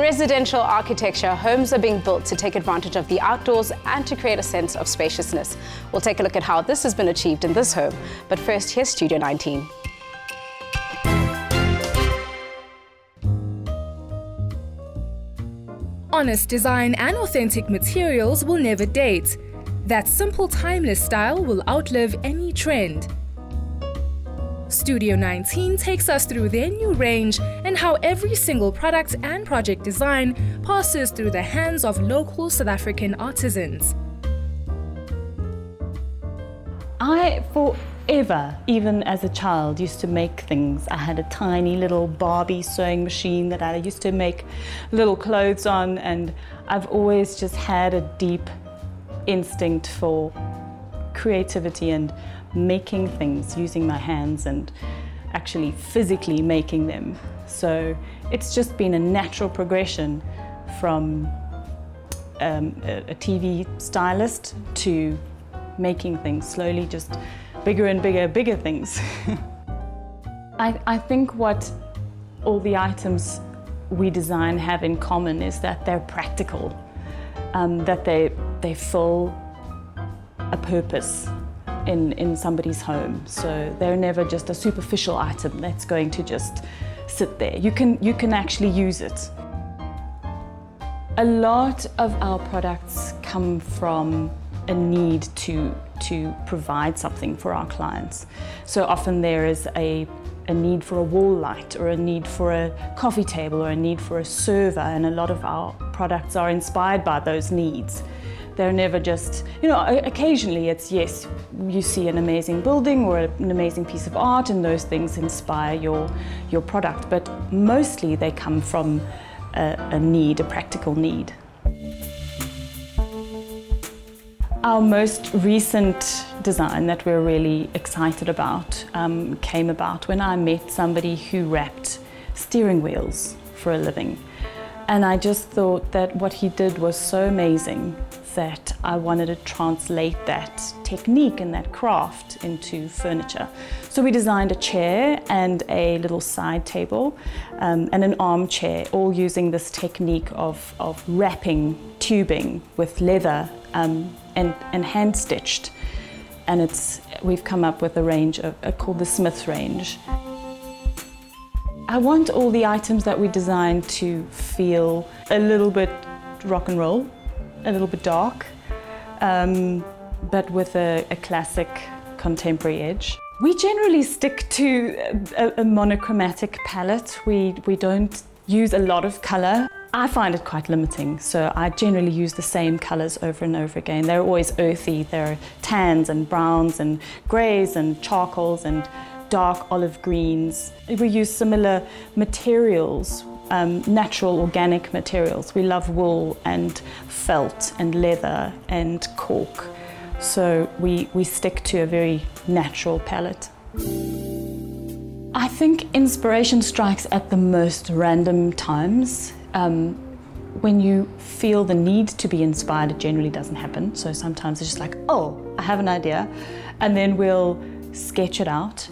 In residential architecture, homes are being built to take advantage of the outdoors and to create a sense of spaciousness. We'll take a look at how this has been achieved in this home. But first, here's Studio 19. Honest design and authentic materials will never date. That simple timeless style will outlive any trend. Studio 19 takes us through their new range and how every single product and project design passes through the hands of local South African artisans. I, forever, even as a child, used to make things. I had a tiny little Barbie sewing machine that I used to make little clothes on, and I've always just had a deep instinct for creativity and making things using my hands and actually physically making them. So it's just been a natural progression from um, a, a TV stylist to making things slowly, just bigger and bigger, bigger things. I, I think what all the items we design have in common is that they're practical, um, that they, they fill a purpose in, in somebody's home. So they're never just a superficial item that's going to just sit there. You can, you can actually use it. A lot of our products come from a need to, to provide something for our clients. So often there is a, a need for a wall light or a need for a coffee table or a need for a server and a lot of our products are inspired by those needs. They're never just, you know, occasionally it's yes, you see an amazing building or an amazing piece of art and those things inspire your, your product, but mostly they come from a, a need, a practical need. Our most recent design that we're really excited about um, came about when I met somebody who wrapped steering wheels for a living. And I just thought that what he did was so amazing that I wanted to translate that technique and that craft into furniture. So we designed a chair and a little side table um, and an armchair, all using this technique of, of wrapping tubing with leather um, and, and hand stitched. And it's, we've come up with a range of, uh, called the Smith range. I want all the items that we design to feel a little bit rock and roll a little bit dark, um, but with a, a, classic contemporary edge. We generally stick to a, a monochromatic palette. We, we don't use a lot of colour. I find it quite limiting, so I generally use the same colours over and over again. They're always earthy. There are tans and browns and greys and charcoals and dark olive greens. We use similar materials um, natural organic materials. We love wool and felt and leather and cork. So we, we stick to a very natural palette. I think inspiration strikes at the most random times. Um, when you feel the need to be inspired, it generally doesn't happen. So sometimes it's just like, oh, I have an idea. And then we'll sketch it out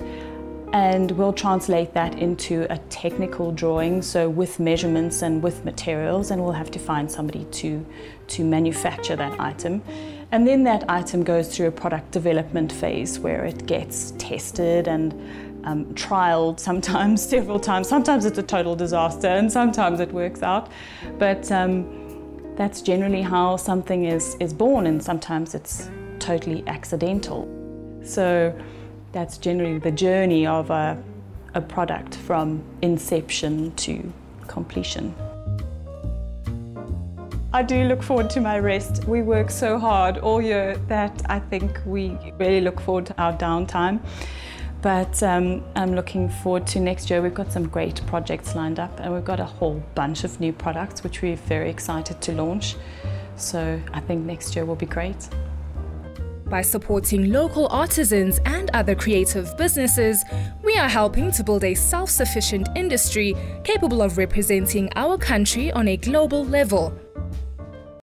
and we'll translate that into a technical drawing, so with measurements and with materials, and we'll have to find somebody to, to manufacture that item. And then that item goes through a product development phase where it gets tested and um, trialed sometimes, several times. Sometimes it's a total disaster and sometimes it works out. But um, that's generally how something is, is born and sometimes it's totally accidental. So that's generally the journey of a, a product from inception to completion. I do look forward to my rest. We work so hard all year that I think we really look forward to our downtime. But um, I'm looking forward to next year. We've got some great projects lined up and we've got a whole bunch of new products which we're very excited to launch. So I think next year will be great. By supporting local artisans and other creative businesses, we are helping to build a self-sufficient industry capable of representing our country on a global level.